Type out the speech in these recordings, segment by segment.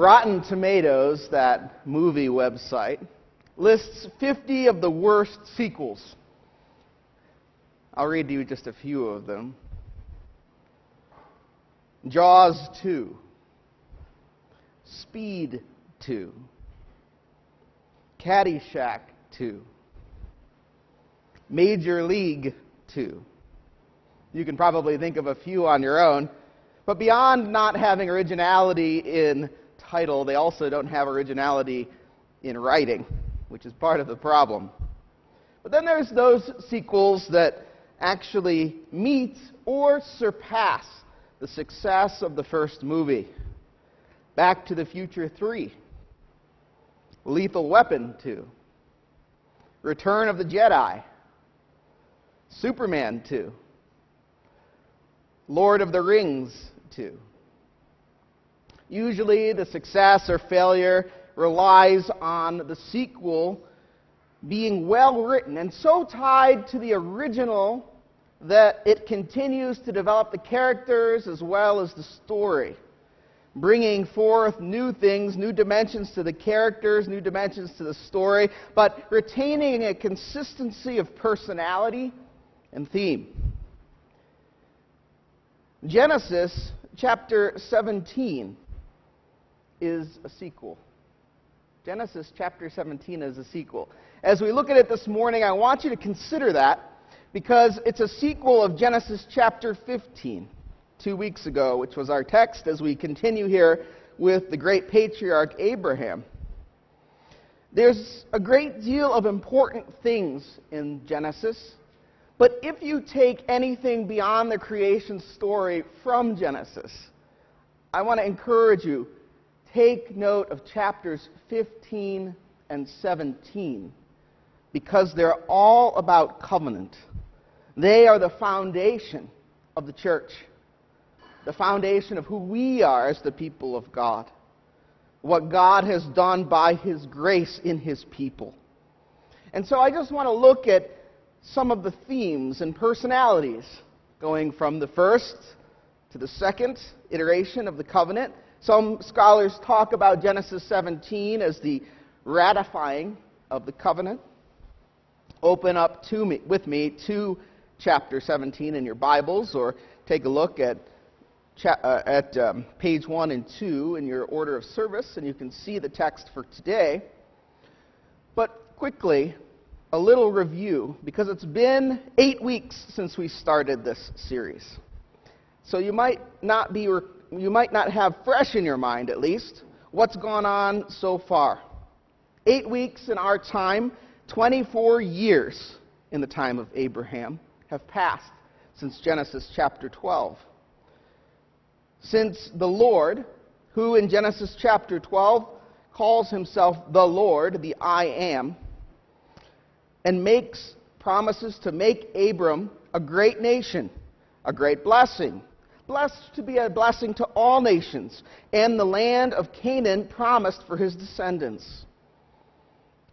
Rotten Tomatoes, that movie website, lists 50 of the worst sequels. I'll read to you just a few of them. Jaws 2, Speed 2, Caddyshack 2, Major League 2. You can probably think of a few on your own. But beyond not having originality in title, they also don't have originality in writing, which is part of the problem. But then there's those sequels that actually meet or surpass the success of the first movie. Back to the Future 3, Lethal Weapon 2, Return of the Jedi, Superman 2, Lord of the Rings 2. Usually, the success or failure relies on the sequel being well written and so tied to the original that it continues to develop the characters as well as the story, bringing forth new things, new dimensions to the characters, new dimensions to the story, but retaining a consistency of personality and theme. Genesis chapter 17 is a sequel. Genesis chapter 17 is a sequel. As we look at it this morning, I want you to consider that because it's a sequel of Genesis chapter 15, two weeks ago, which was our text as we continue here with the great patriarch Abraham. There's a great deal of important things in Genesis, but if you take anything beyond the creation story from Genesis, I want to encourage you take note of chapters 15 and 17 because they're all about covenant. They are the foundation of the church, the foundation of who we are as the people of God, what God has done by His grace in His people. And so I just want to look at some of the themes and personalities going from the first to the second iteration of the covenant. Some scholars talk about Genesis 17 as the ratifying of the covenant. Open up to me, with me to chapter 17 in your Bibles, or take a look at, cha- uh, at um, page 1 and 2 in your order of service, and you can see the text for today. But quickly, a little review, because it's been eight weeks since we started this series. So you might not be, you might not have fresh in your mind, at least, what's gone on so far. Eight weeks in our time, 24 years in the time of Abraham have passed since Genesis chapter 12. Since the Lord, who in Genesis chapter 12 calls himself the Lord, the I am, and makes promises to make Abram a great nation, a great blessing, blessed to be a blessing to all nations, and the land of Canaan promised for his descendants.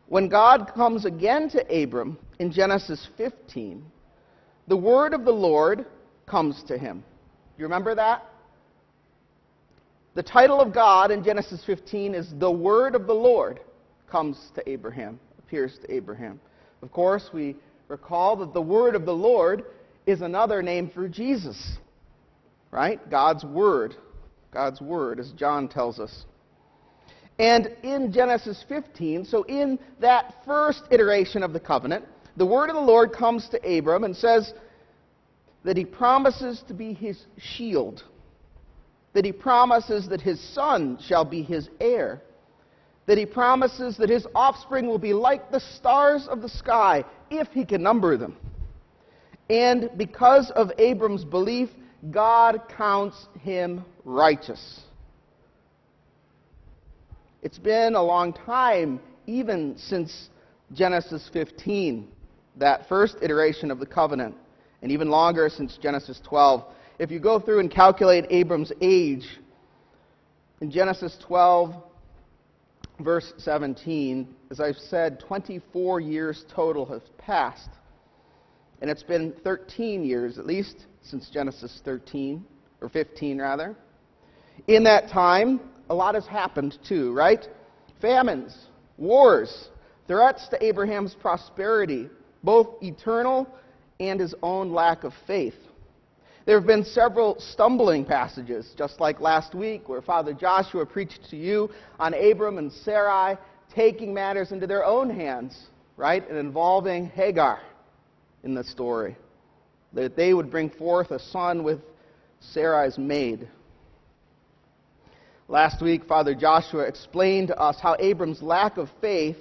When God comes again to Abram in Genesis 15, the word of the Lord comes to him. You remember that? The title of God in Genesis 15 is The Word of the Lord comes to Abraham, appears to Abraham. Of course, we recall that the Word of the Lord is another name for Jesus, right? God's Word. God's Word, as John tells us. And in Genesis 15, so in that first iteration of the covenant, the word of the Lord comes to Abram and says that he promises to be his shield, that he promises that his son shall be his heir, that he promises that his offspring will be like the stars of the sky if he can number them. And because of Abram's belief, God counts him righteous. It's been a long time, even since Genesis 15 that first iteration of the covenant, and even longer since Genesis 12. If you go through and calculate Abram's age, in Genesis 12, verse 17, as I've said, 24 years total have passed. And it's been 13 years, at least, since Genesis 13, or 15 rather. In that time, a lot has happened too, right? Famines, wars, threats to Abraham's prosperity, both eternal and his own lack of faith. There have been several stumbling passages, just like last week, where Father Joshua preached to you on Abram and Sarai taking matters into their own hands, right? And involving Hagar in the story. That they would bring forth a son with Sarai's maid. Last week, Father Joshua explained to us how Abram's lack of faith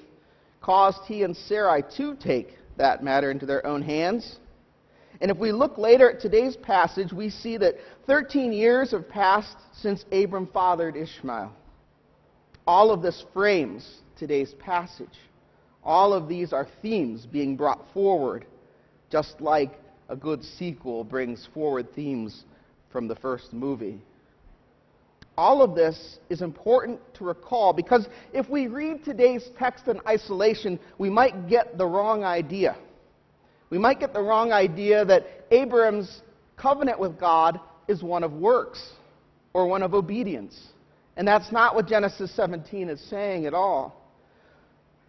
caused he and Sarai to take that matter into their own hands. And if we look later at today's passage, we see that 13 years have passed since Abram fathered Ishmael. All of this frames today's passage. All of these are themes being brought forward, just like a good sequel brings forward themes from the first movie. All of this is important to recall because if we read today's text in isolation, we might get the wrong idea. We might get the wrong idea that Abram's covenant with God is one of works or one of obedience. And that's not what Genesis 17 is saying at all.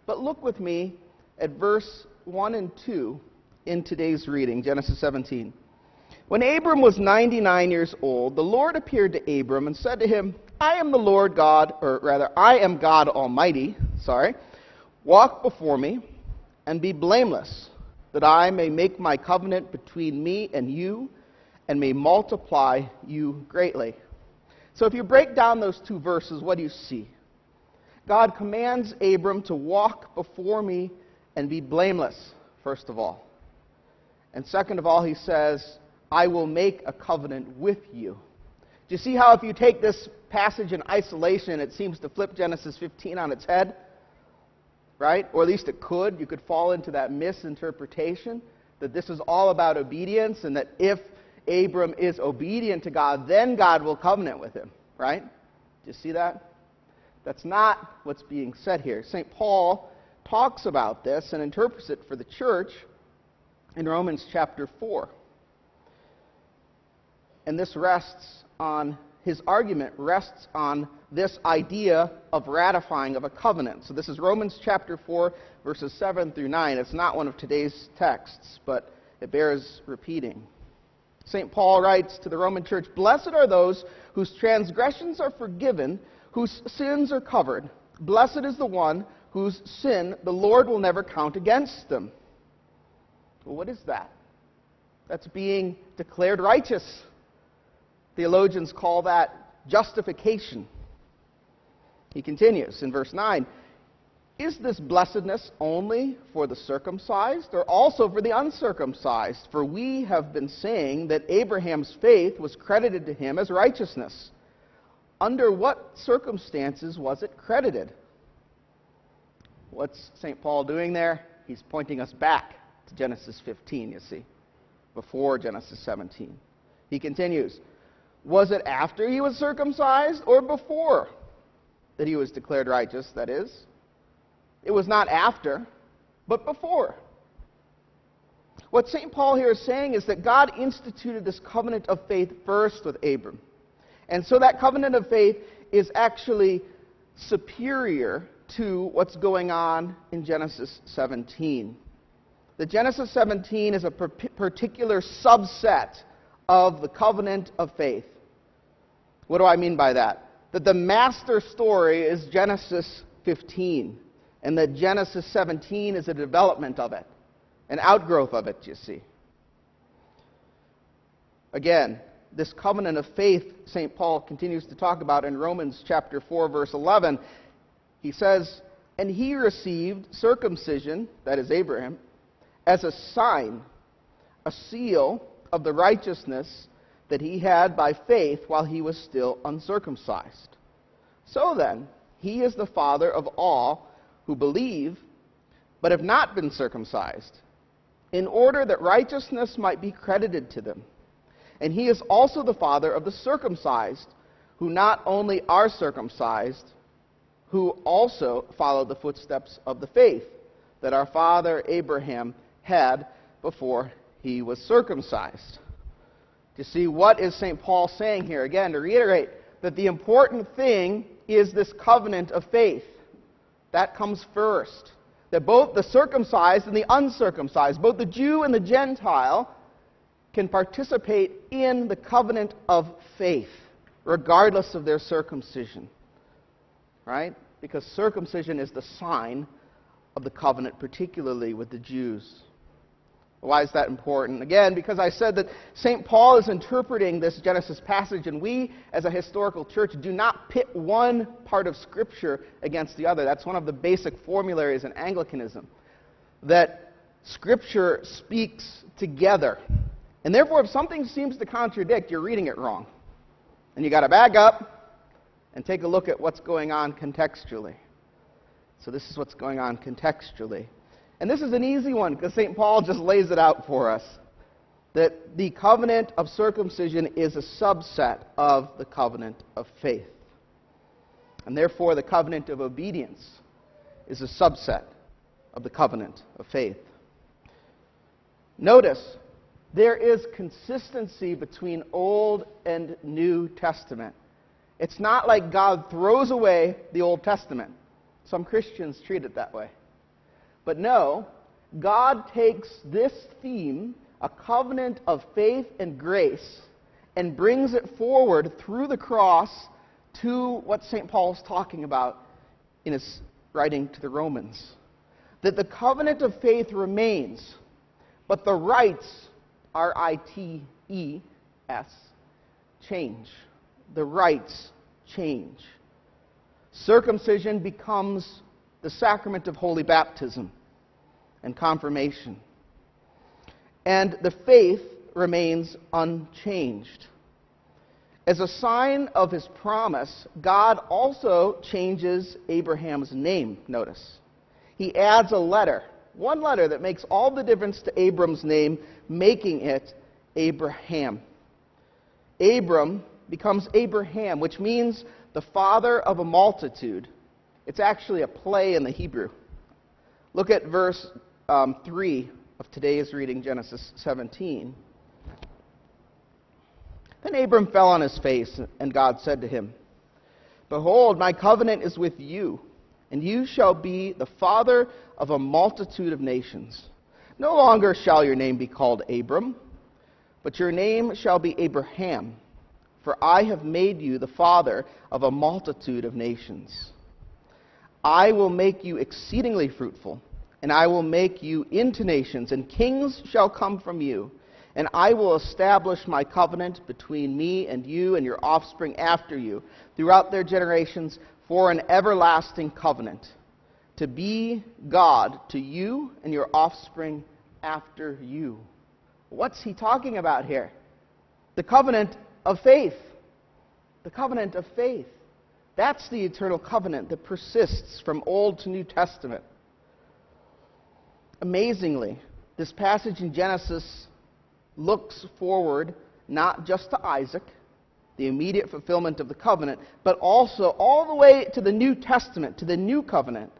But look with me at verse 1 and 2 in today's reading, Genesis 17. When Abram was 99 years old, the Lord appeared to Abram and said to him, I am the Lord God, or rather, I am God Almighty, sorry. Walk before me and be blameless, that I may make my covenant between me and you and may multiply you greatly. So if you break down those two verses, what do you see? God commands Abram to walk before me and be blameless, first of all. And second of all, he says, I will make a covenant with you. Do you see how, if you take this passage in isolation, it seems to flip Genesis 15 on its head? Right? Or at least it could. You could fall into that misinterpretation that this is all about obedience and that if Abram is obedient to God, then God will covenant with him. Right? Do you see that? That's not what's being said here. St. Paul talks about this and interprets it for the church in Romans chapter 4. And this rests on, his argument rests on this idea of ratifying of a covenant. So this is Romans chapter 4, verses 7 through 9. It's not one of today's texts, but it bears repeating. St. Paul writes to the Roman church Blessed are those whose transgressions are forgiven, whose sins are covered. Blessed is the one whose sin the Lord will never count against them. Well, what is that? That's being declared righteous. Theologians call that justification. He continues in verse 9 Is this blessedness only for the circumcised or also for the uncircumcised? For we have been saying that Abraham's faith was credited to him as righteousness. Under what circumstances was it credited? What's St. Paul doing there? He's pointing us back to Genesis 15, you see, before Genesis 17. He continues was it after he was circumcised or before that he was declared righteous, that is? It was not after, but before. What St. Paul here is saying is that God instituted this covenant of faith first with Abram. And so that covenant of faith is actually superior to what's going on in Genesis 17. The Genesis 17 is a particular subset of the covenant of faith. What do I mean by that? That the master story is Genesis 15, and that Genesis 17 is a development of it, an outgrowth of it, you see. Again, this covenant of faith, St. Paul continues to talk about in Romans chapter 4, verse 11. He says, And he received circumcision, that is Abraham, as a sign, a seal of the righteousness that he had by faith while he was still uncircumcised. So then, he is the father of all who believe, but have not been circumcised, in order that righteousness might be credited to them. And he is also the father of the circumcised, who not only are circumcised, who also follow the footsteps of the faith that our father Abraham had before he was circumcised. To see what is St. Paul saying here? Again, to reiterate that the important thing is this covenant of faith. That comes first. That both the circumcised and the uncircumcised, both the Jew and the Gentile, can participate in the covenant of faith, regardless of their circumcision. Right? Because circumcision is the sign of the covenant, particularly with the Jews. Why is that important? Again, because I said that St. Paul is interpreting this Genesis passage, and we, as a historical church, do not pit one part of Scripture against the other. That's one of the basic formularies in Anglicanism. That Scripture speaks together. And therefore, if something seems to contradict, you're reading it wrong. And you've got to back up and take a look at what's going on contextually. So, this is what's going on contextually. And this is an easy one because St. Paul just lays it out for us that the covenant of circumcision is a subset of the covenant of faith. And therefore, the covenant of obedience is a subset of the covenant of faith. Notice, there is consistency between Old and New Testament. It's not like God throws away the Old Testament. Some Christians treat it that way. But no, God takes this theme, a covenant of faith and grace, and brings it forward through the cross to what St. Paul is talking about in his writing to the Romans. That the covenant of faith remains, but the rites, R I T E S, change. The rites change. Circumcision becomes the sacrament of holy baptism and confirmation. And the faith remains unchanged. As a sign of his promise, God also changes Abraham's name, notice. He adds a letter, one letter that makes all the difference to Abram's name, making it Abraham. Abram becomes Abraham, which means the father of a multitude. It's actually a play in the Hebrew. Look at verse um, 3 of today's reading, Genesis 17. Then Abram fell on his face, and God said to him, Behold, my covenant is with you, and you shall be the father of a multitude of nations. No longer shall your name be called Abram, but your name shall be Abraham, for I have made you the father of a multitude of nations. I will make you exceedingly fruitful and I will make you into nations, and kings shall come from you. And I will establish my covenant between me and you and your offspring after you throughout their generations for an everlasting covenant, to be God to you and your offspring after you. What's he talking about here? The covenant of faith. The covenant of faith. That's the eternal covenant that persists from Old to New Testament. Amazingly, this passage in Genesis looks forward not just to Isaac, the immediate fulfillment of the covenant, but also all the way to the New Testament, to the new covenant.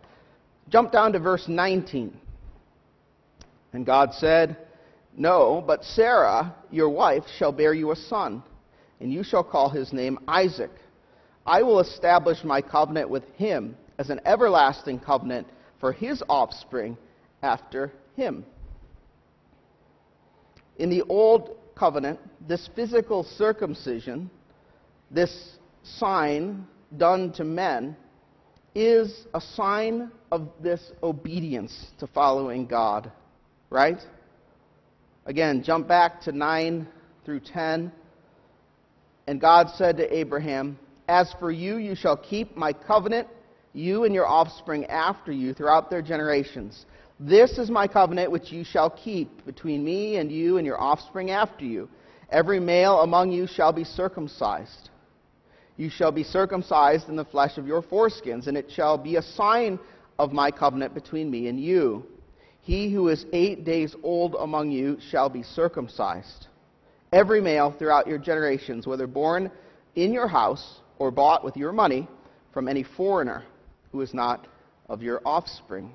Jump down to verse 19. And God said, No, but Sarah, your wife, shall bear you a son, and you shall call his name Isaac. I will establish my covenant with him as an everlasting covenant for his offspring after him. In the Old Covenant, this physical circumcision, this sign done to men, is a sign of this obedience to following God, right? Again, jump back to 9 through 10. And God said to Abraham, As for you, you shall keep my covenant, you and your offspring after you throughout their generations. This is my covenant which you shall keep between me and you and your offspring after you. Every male among you shall be circumcised. You shall be circumcised in the flesh of your foreskins, and it shall be a sign of my covenant between me and you. He who is eight days old among you shall be circumcised. Every male throughout your generations, whether born in your house or bought with your money from any foreigner who is not of your offspring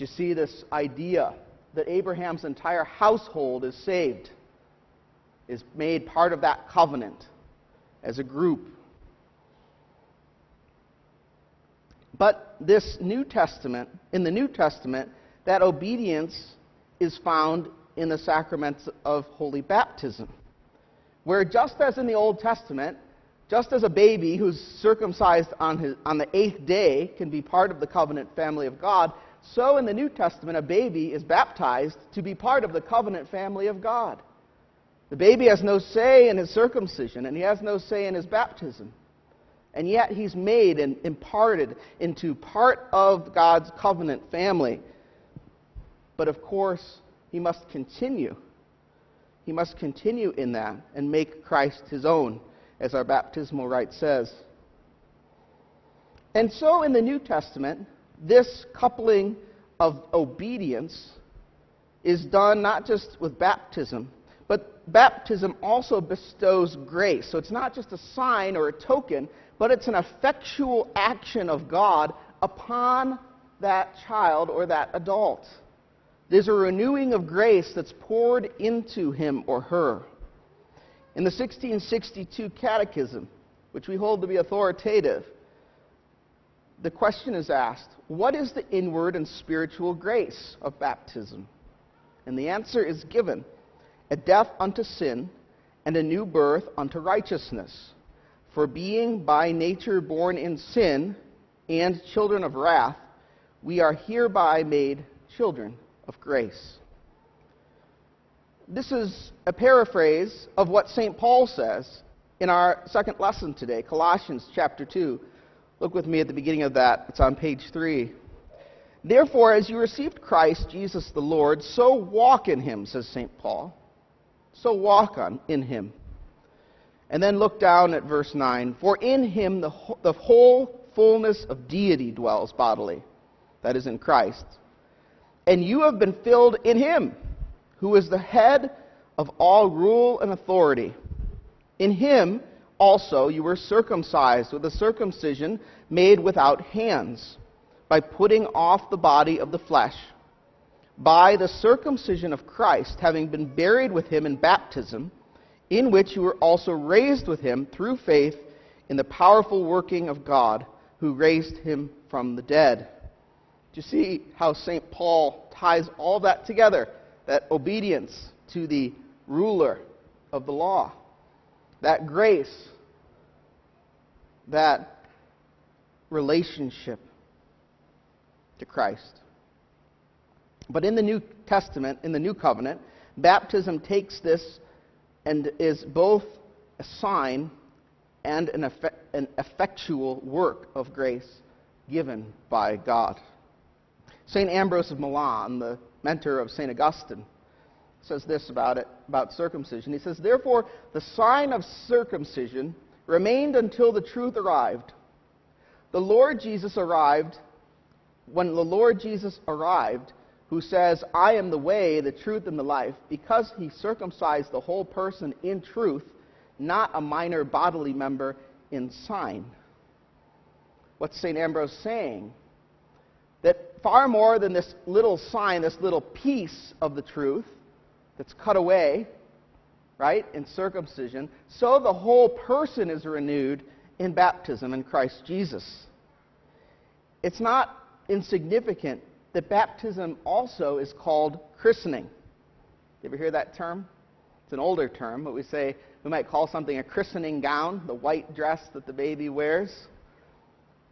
you see this idea that Abraham's entire household is saved, is made part of that covenant as a group. But this New Testament, in the New Testament, that obedience is found in the sacraments of holy baptism. Where just as in the Old Testament, just as a baby who's circumcised on, his, on the eighth day can be part of the covenant family of God, so in the New Testament, a baby is baptized to be part of the covenant family of God. The baby has no say in his circumcision, and he has no say in his baptism. And yet he's made and imparted into part of God's covenant family. But of course, he must continue. He must continue in that and make Christ his own, as our baptismal rite says. And so in the New Testament, this coupling of obedience is done not just with baptism, but baptism also bestows grace. So it's not just a sign or a token, but it's an effectual action of God upon that child or that adult. There's a renewing of grace that's poured into him or her. In the 1662 Catechism, which we hold to be authoritative, the question is asked what is the inward and spiritual grace of baptism? And the answer is given a death unto sin and a new birth unto righteousness. For being by nature born in sin and children of wrath, we are hereby made children of grace. This is a paraphrase of what St. Paul says in our second lesson today, Colossians chapter 2. Look with me at the beginning of that. It's on page 3. Therefore, as you received Christ Jesus the Lord, so walk in him, says St. Paul. So walk on in him. And then look down at verse 9. For in him the, the whole fullness of deity dwells bodily, that is, in Christ and you have been filled in him, who is the head of all rule and authority. In him also you were circumcised with a circumcision made without hands, by putting off the body of the flesh, by the circumcision of Christ, having been buried with him in baptism, in which you were also raised with him through faith in the powerful working of God who raised him from the dead. Do you see how St. Paul ties all that together? That obedience to the ruler of the law, that grace, that relationship to Christ. But in the New Testament, in the New Covenant, baptism takes this and is both a sign and an, effect, an effectual work of grace given by God. St. Ambrose of Milan, the mentor of St. Augustine, says this about it, about circumcision. He says, Therefore, the sign of circumcision remained until the truth arrived. The Lord Jesus arrived, when the Lord Jesus arrived, who says, I am the way, the truth, and the life, because he circumcised the whole person in truth, not a minor bodily member in sign. What's St. Ambrose saying? that far more than this little sign, this little piece of the truth that's cut away, right, in circumcision, so the whole person is renewed in baptism in Christ Jesus. It's not insignificant that baptism also is called christening. You ever hear that term? It's an older term, but we say we might call something a christening gown, the white dress that the baby wears.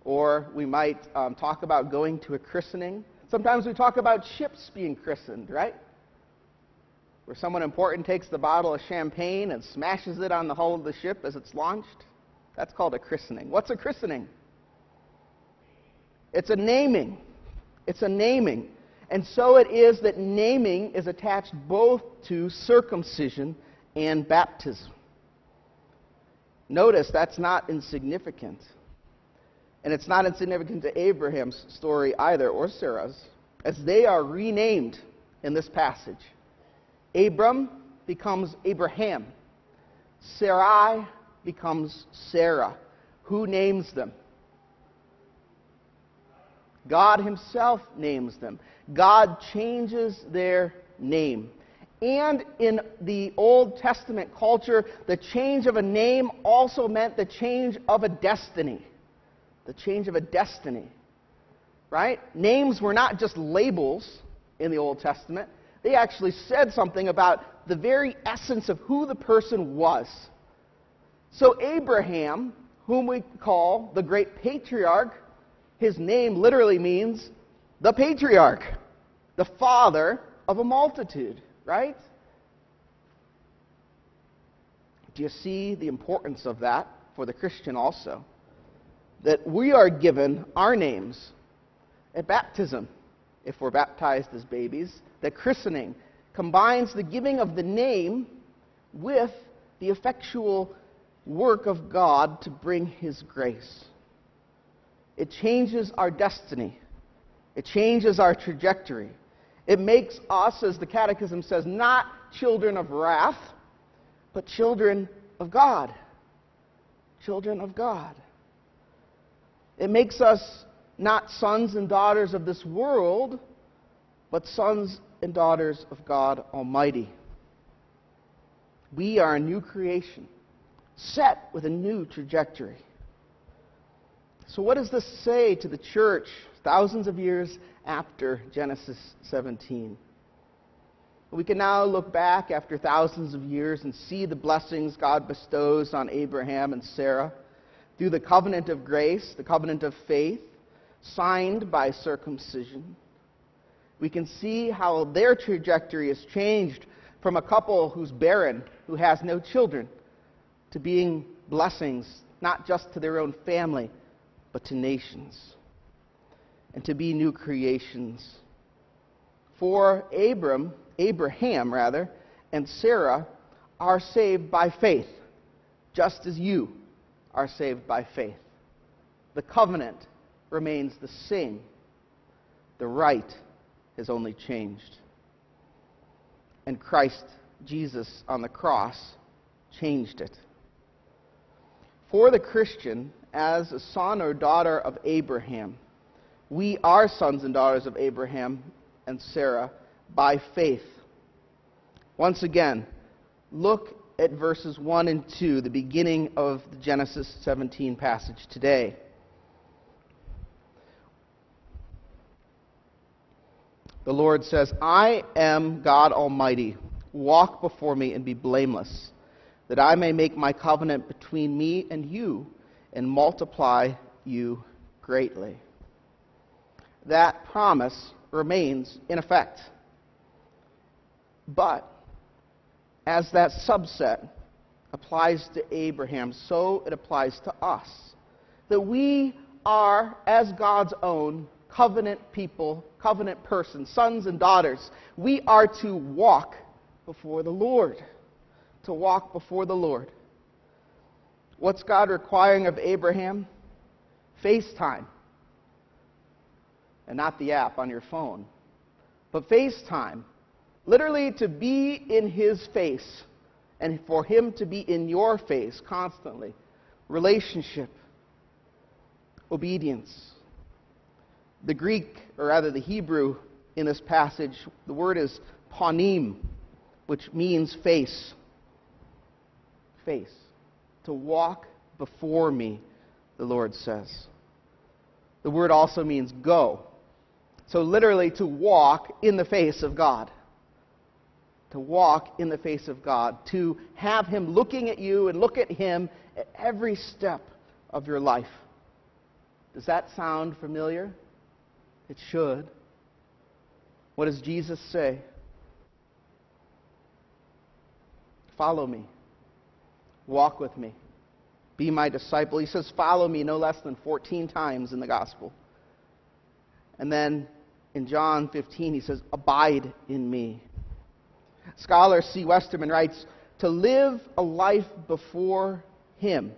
Or we might um, talk about going to a christening. Sometimes we talk about ships being christened, right? Where someone important takes the bottle of champagne and smashes it on the hull of the ship as it's launched. That's called a christening. What's a christening? It's a naming. It's a naming. And so it is that naming is attached both to circumcision and baptism. Notice that's not insignificant. And it's not insignificant to Abraham's story either, or Sarah's, as they are renamed in this passage. Abram becomes Abraham. Sarai becomes Sarah. Who names them? God Himself names them. God changes their name. And in the Old Testament culture, the change of a name also meant the change of a destiny the change of a destiny. right? Names were not just labels in the Old Testament, they actually said something about the very essence of who the person was. So, Abraham, whom we call the great patriarch, his name literally means the patriarch, the father of a multitude, right? Do you see the importance of that for the Christian also? That we are given our names at baptism, if we're baptized as babies, that christening combines the giving of the name with the effectual work of God to bring His grace. It changes our destiny, it changes our trajectory. It makes us, as the Catechism says, not children of wrath, but children of God. Children of God. It makes us not sons and daughters of this world, but sons and daughters of God Almighty. We are a new creation, set with a new trajectory. So, what does this say to the church thousands of years after Genesis 17? We can now look back after thousands of years and see the blessings God bestows on Abraham and Sarah through the covenant of grace, the covenant of faith, signed by circumcision. We can see how their trajectory has changed from a couple who's barren, who has no children, to being blessings, not just to their own family, but to nations, and to be new creations. For Abram, Abraham rather, and Sarah are saved by faith, just as you are saved by faith. The covenant remains the same. The rite has only changed. And Christ, Jesus on the cross, changed it. For the Christian, as a son or daughter of Abraham, we are sons and daughters of Abraham and Sarah by faith. Once again, look at verses 1 and 2, the beginning of the Genesis 17 passage today. The Lord says, I am God Almighty. Walk before me and be blameless, that I may make my covenant between me and you and multiply you greatly. That promise remains in effect. But as that subset applies to Abraham, so it applies to us. That we are, as God's own, covenant people, covenant persons, sons and daughters. We are to walk before the Lord. To walk before the Lord. What's God requiring of Abraham? FaceTime. And not the app on your phone, but FaceTime. Literally, to be in his face and for him to be in your face constantly. Relationship, obedience. The Greek, or rather the Hebrew in this passage, the word is panim, which means face. Face. To walk before me, the Lord says. The word also means go. So, literally, to walk in the face of God. To walk in the face of God. To have Him looking at you and look at Him at every step of your life. Does that sound familiar? It should. What does Jesus say? Follow me. Walk with me. Be my disciple. He says, Follow me no less than 14 times in the gospel. And then in John 15, he says, Abide in me. Scholar C. Westermann writes, To live a life before him,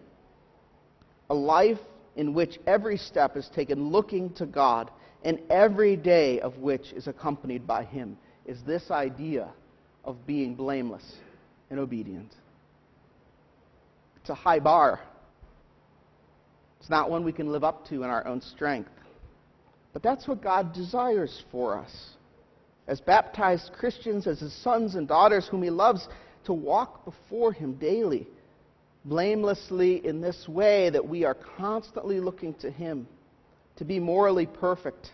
a life in which every step is taken looking to God and every day of which is accompanied by Him, is this idea of being blameless and obedient. It's a high bar. It's not one we can live up to in our own strength. But that's what God desires for us. As baptized Christians, as His sons and daughters whom He loves, to walk before Him daily, blamelessly in this way that we are constantly looking to Him to be morally perfect,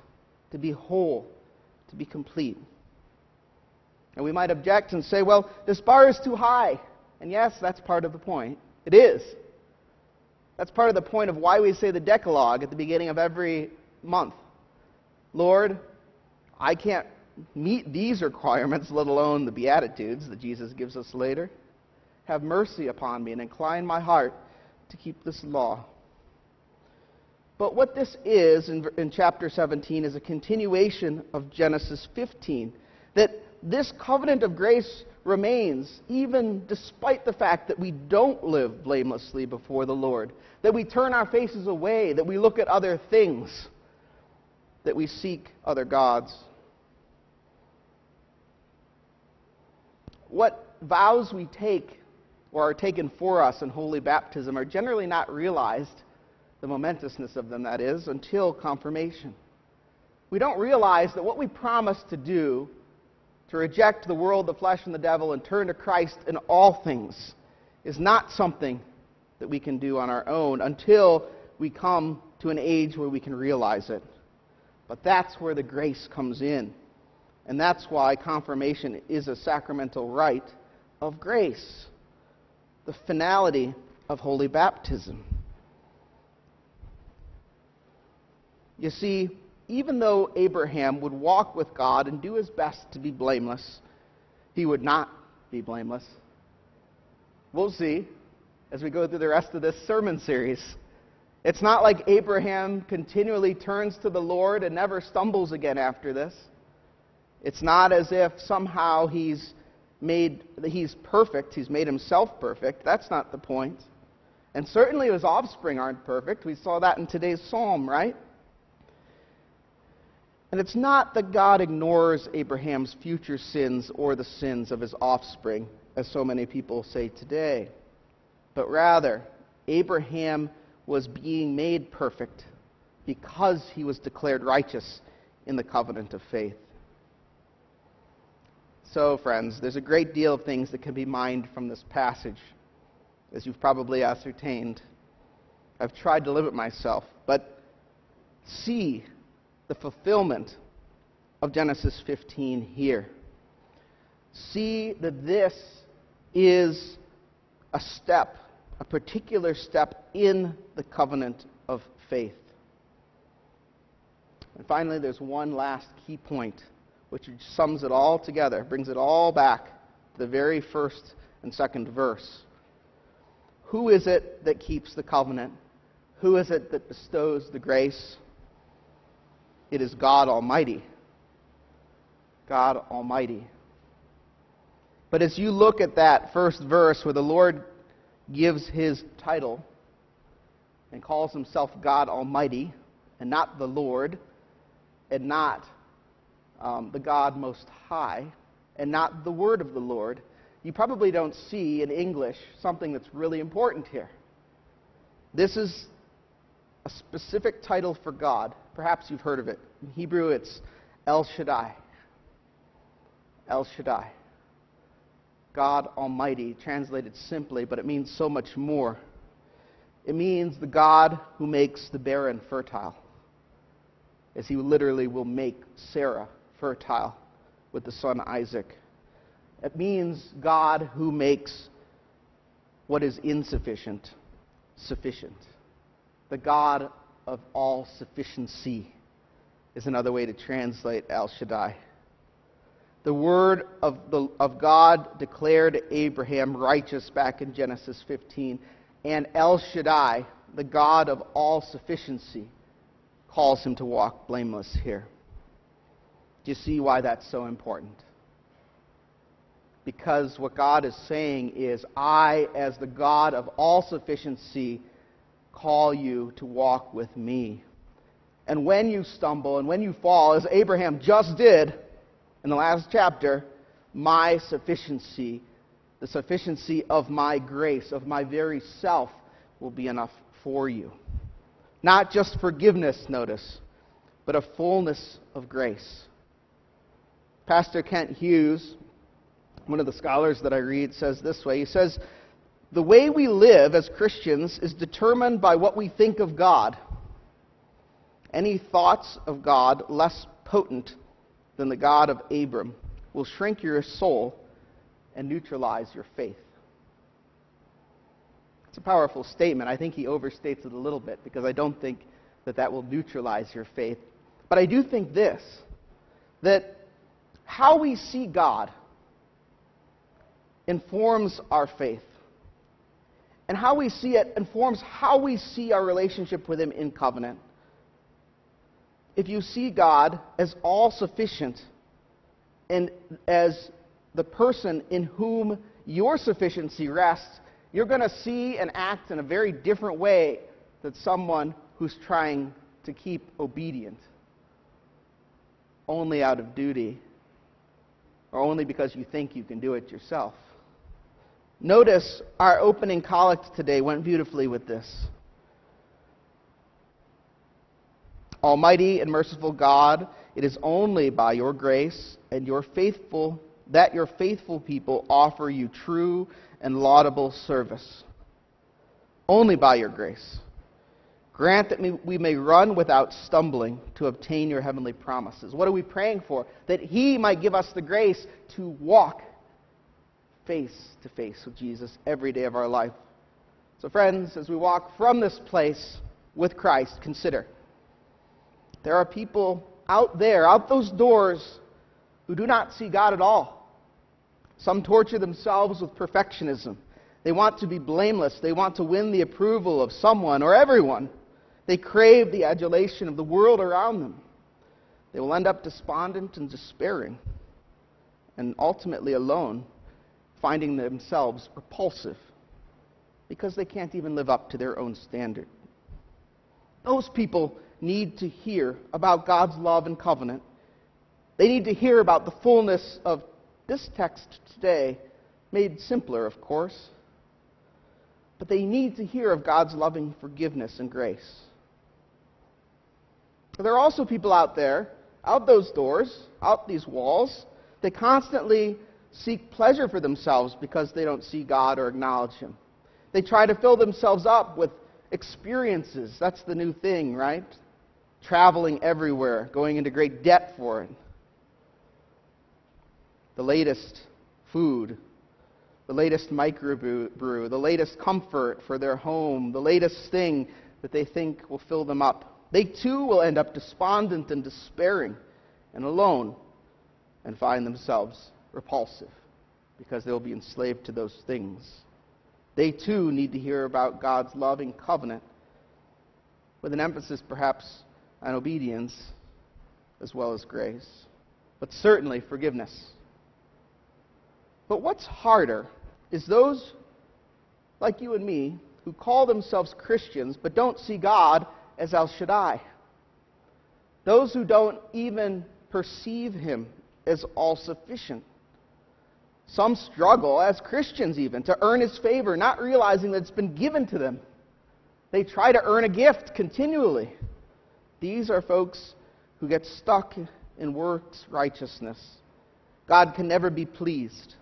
to be whole, to be complete. And we might object and say, well, this bar is too high. And yes, that's part of the point. It is. That's part of the point of why we say the Decalogue at the beginning of every month. Lord, I can't meet these requirements, let alone the Beatitudes that Jesus gives us later. Have mercy upon me and incline my heart to keep this law. But what this is in, in chapter 17 is a continuation of Genesis 15. That this covenant of grace remains, even despite the fact that we don't live blamelessly before the Lord, that we turn our faces away, that we look at other things, that we seek other gods. What vows we take or are taken for us in holy baptism are generally not realized the momentousness of them, that is, until confirmation. We don't realize that what we promise to do, to reject the world, the flesh, and the devil, and turn to Christ in all things, is not something that we can do on our own until we come to an age where we can realize it. But that's where the grace comes in. And that's why confirmation is a sacramental rite of grace, the finality of holy baptism. You see, even though Abraham would walk with God and do his best to be blameless, he would not be blameless. We'll see as we go through the rest of this sermon series. It's not like Abraham continually turns to the Lord and never stumbles again after this. It's not as if somehow he's made he's perfect, he's made himself perfect. That's not the point. And certainly his offspring aren't perfect. We saw that in today's psalm, right? And it's not that God ignores Abraham's future sins or the sins of his offspring, as so many people say today. But rather, Abraham was being made perfect because he was declared righteous in the covenant of faith. So, friends, there's a great deal of things that can be mined from this passage, as you've probably ascertained. I've tried to limit myself, but see the fulfillment of Genesis 15 here. See that this is a step, a particular step in the covenant of faith. And finally, there's one last key point, which sums it all together, brings it all back to the very first and second verse. Who is it that keeps the covenant? Who is it that bestows the grace? It is God Almighty. God Almighty. But as you look at that first verse where the Lord gives his title and calls himself God Almighty, and not the Lord, and not um, the God Most High, and not the Word of the Lord, you probably don't see in English something that's really important here. This is a specific title for God. Perhaps you've heard of it. In Hebrew, it's El Shaddai. El Shaddai. God Almighty, translated simply, but it means so much more. It means the God who makes the barren fertile, as he literally will make Sarah fertile with the son Isaac. It means God who makes what is insufficient sufficient the God of all sufficiency, is another way to translate El Shaddai. The word of, the, of God declared Abraham righteous back in Genesis 15, and El Shaddai, the God of all sufficiency, calls him to walk blameless here. Do you see why that's so important? Because what God is saying is, I, as the God of all sufficiency, call you to walk with me. And when you stumble and when you fall, as Abraham just did in the last chapter, my sufficiency, the sufficiency of my grace, of my very self, will be enough for you. Not just forgiveness, notice, but a fullness of grace. Pastor Kent Hughes, one of the scholars that I read, says this way. He says, the way we live as Christians is determined by what we think of God. Any thoughts of God less potent than the God of Abram will shrink your soul and neutralize your faith. It's a powerful statement. I think he overstates it a little bit because I don't think that that will neutralize your faith. But I do think this that how we see God informs our faith. And how we see it informs how we see our relationship with Him in covenant. If you see God as all sufficient and as the person in whom your sufficiency rests, you're going to see and act in a very different way than someone who's trying to keep obedient only out of duty or only because you think you can do it yourself. Notice our opening collect today went beautifully with this. Almighty and merciful God, it is only by your grace and your faithful that your faithful people offer you true and laudable service. Only by your grace. Grant that we may run without stumbling to obtain your heavenly promises. What are we praying for? That He might give us the grace to walk face to face with Jesus every day of our life. So, friends, as we walk from this place with Christ, consider there are people out there, out those doors, who do not see God at all. Some torture themselves with perfectionism. They want to be blameless. They want to win the approval of someone or everyone. They crave the adulation of the world around them. They will end up despondent and despairing, and ultimately alone, finding themselves repulsive because they can't even live up to their own standard. Those people need to hear about God's love and covenant. They need to hear about the fullness of this text today, made simpler, of course. But they need to hear of God's loving forgiveness and grace. There are also people out there, out those doors, out these walls, they constantly seek pleasure for themselves because they don't see God or acknowledge Him. They try to fill themselves up with experiences. That's the new thing, right? Traveling everywhere, going into great debt for it. The latest food, the latest microbrew, the latest comfort for their home, the latest thing that they think will fill them up. They too will end up despondent and despairing and alone and find themselves repulsive because they'll be enslaved to those things. They too need to hear about God's loving covenant with an emphasis perhaps on obedience as well as grace, but certainly forgiveness. But what's harder is those like you and me who call themselves Christians but don't see God as El Shaddai. Those who don't even perceive him as all sufficient. Some struggle, as Christians even, to earn his favor, not realizing that it's been given to them. They try to earn a gift continually. These are folks who get stuck in works righteousness. God can never be pleased,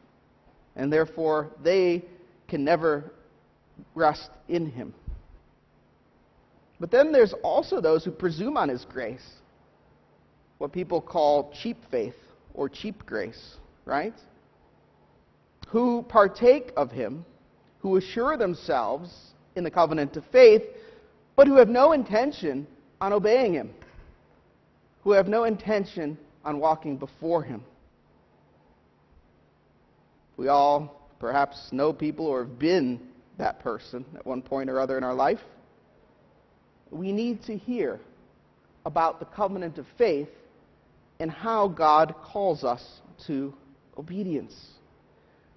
and therefore they can never rest in him. But then there's also those who presume on his grace, what people call cheap faith or cheap grace, right? Who partake of him, who assure themselves in the covenant of faith, but who have no intention on obeying him, who have no intention on walking before him. We all perhaps know people or have been that person at one point or other in our life we need to hear about the covenant of faith and how God calls us to obedience.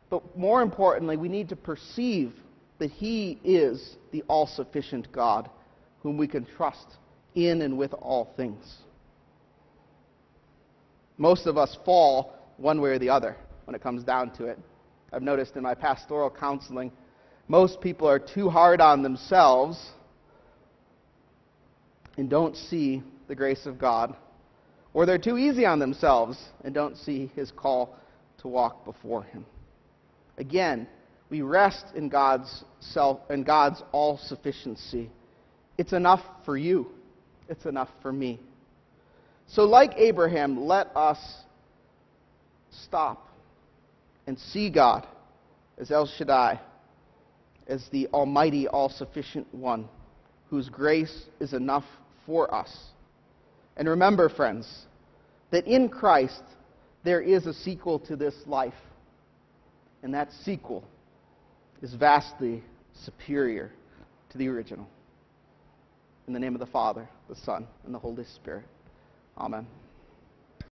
But more importantly, we need to perceive that He is the all sufficient God whom we can trust in and with all things. Most of us fall one way or the other when it comes down to it. I've noticed in my pastoral counseling, most people are too hard on themselves and don't see the grace of God, or they're too easy on themselves and don't see his call to walk before him. Again, we rest in God's self in God's all sufficiency. It's enough for you. It's enough for me. So, like Abraham, let us stop and see God as El Shaddai, as the Almighty, all sufficient one, whose grace is enough for us. And remember, friends, that in Christ there is a sequel to this life. And that sequel is vastly superior to the original. In the name of the Father, the Son, and the Holy Spirit. Amen.